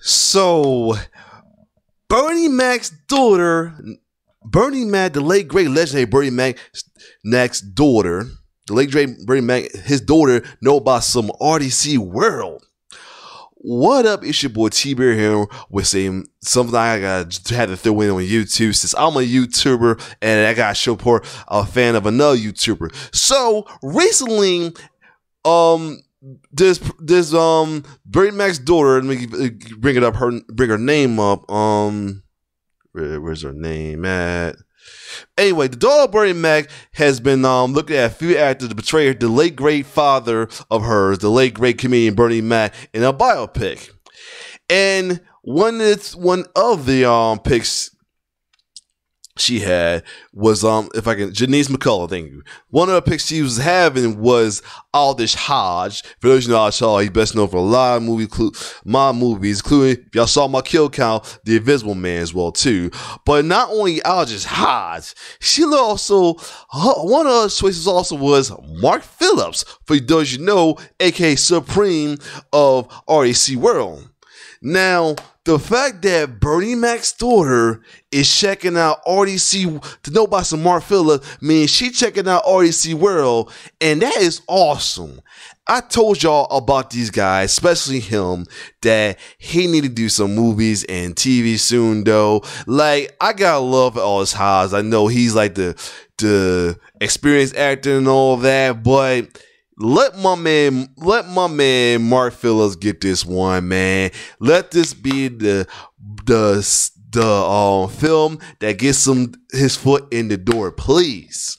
So, Bernie Mac's daughter, Bernie Mac, the late great legendary Bernie Mac's daughter, the late great Bernie Mac, his daughter, know about some RDC World. What up? It's your boy T Bear here with saying something I got had to throw in on YouTube since I'm a YouTuber and I got to show support a fan of another YouTuber. So recently, um, this this um Bernie Mac's daughter. Let me bring it up. Her bring her name up. Um, where, where's her name at? Anyway, the daughter of Bernie Mac has been um, looking at a few actors to portray the late great father of hers, the late great comedian Bernie Mac, in a biopic. And one it's one of the um picks she had was um if I can Je'Niece McCullough, thank you. One of the picks she was having was Aldis Hodge. For those you know Aldis Hodge, he's best known for a lot of movies, my movies, including y'all saw my kill count, The Invisible Man as well too. But not only Aldis Hodge, she also one of her choices also was Mark Phillips. For those you know, aka Supreme of RDC World. Now, the fact that Bernie Mac's daughter is checking out RDC to know about some Mark Phillips means she checking out RDC World, and that is awesome. I told y'all about these guys, especially him, that he need to do some movies and TV soon though. Like I gotta love all his highs. I know he's like the the experienced actor and all that, but let my man, let my man Mark Phillips get this one, man. Let this be the the the um, film that gets him his foot in the door, please.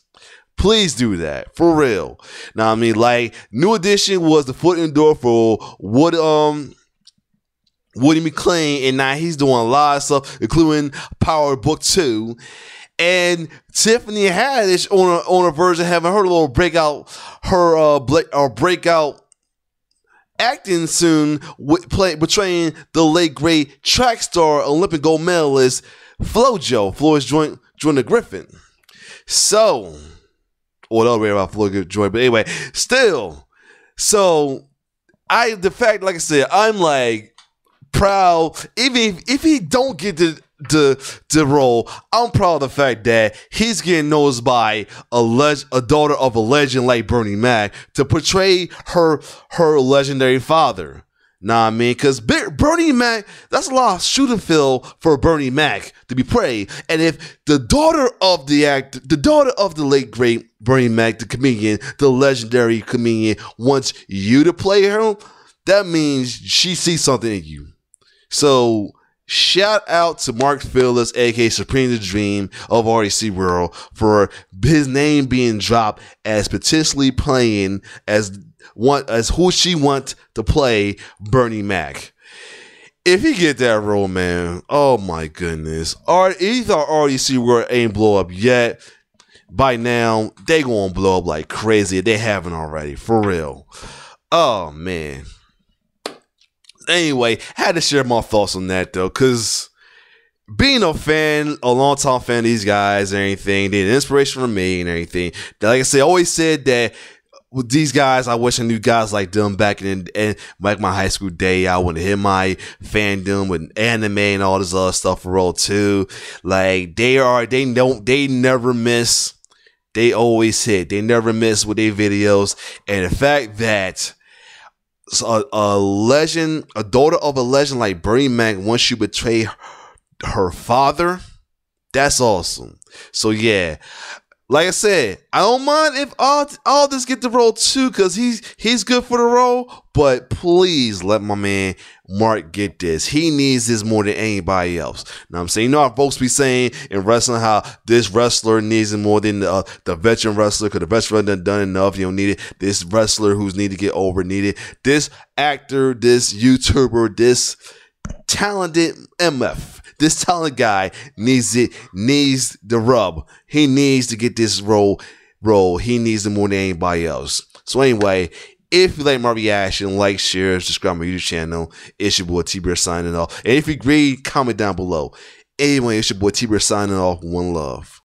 Please do that for real. Now I mean, like New Edition was the foot in the door for what um Woody McClain, and now he's doing a lot of stuff, including Power Book Two and Tiffany Haddish on a, on a version having her little breakout, her uh, or breakout acting soon, with play, portraying the late great track star, Olympic gold medalist FloJo, Florence Joyner, Joyner Griffin. So, or the other way about Floyd but anyway, still, so I the fact, like I said, I'm like proud. Even if, if he don't get the the the role. I'm proud of the fact that he's getting noticed by a leg- a daughter of a legend like Bernie Mac to portray her her legendary father. Nah, I mean, because Bernie Mac, that's a lot of shooting fill for Bernie Mac to be prayed. And if the daughter of the act, the daughter of the late great Bernie Mac, the comedian, the legendary comedian, wants you to play her, that means she sees something in you. So Shout out to Mark Phillips, aka Supreme the Dream of RDC World, for his name being dropped as potentially playing as one as who she wants to play Bernie Mac. If he get that role, man, oh my goodness. Or he thought RDC World ain't blow up yet. By now, they gonna blow up like crazy. They haven't already, for real. Oh man anyway, had to share my thoughts on that though, because being a fan, a long time fan of these guys and anything, they an inspiration for me and everything. Like I said, I always said that with these guys, I wish I knew guys like them back in and like my high school day. I want to hit my fandom with anime and all this other stuff for real too. Like they are, they don't, they never miss. They always hit. They never miss with their videos. And the fact that a, a legend, a daughter of a legend like Bernie Mac, once you betray her father, that's awesome. So yeah, like I said, I don't mind if Aldis get the role too, cause he's he's good for the role. But please let my man Mark get this. He needs this more than anybody else. Now I'm saying, you know how folks be saying in wrestling how this wrestler needs it more than the, uh, the veteran wrestler, cause the veteran done done enough. You don't need it. This wrestler who's need to get over needed. This actor, this YouTuber, this talented MF this talent guy needs it, needs the rub. He needs to get this role. Role. He needs it more than anybody else. So anyway, if you like my reaction, like, share, subscribe my YouTube channel. It's your boy T-Bear signing off. And if you agree, comment down below. Anyway, it's your boy T-Bear signing off. One love.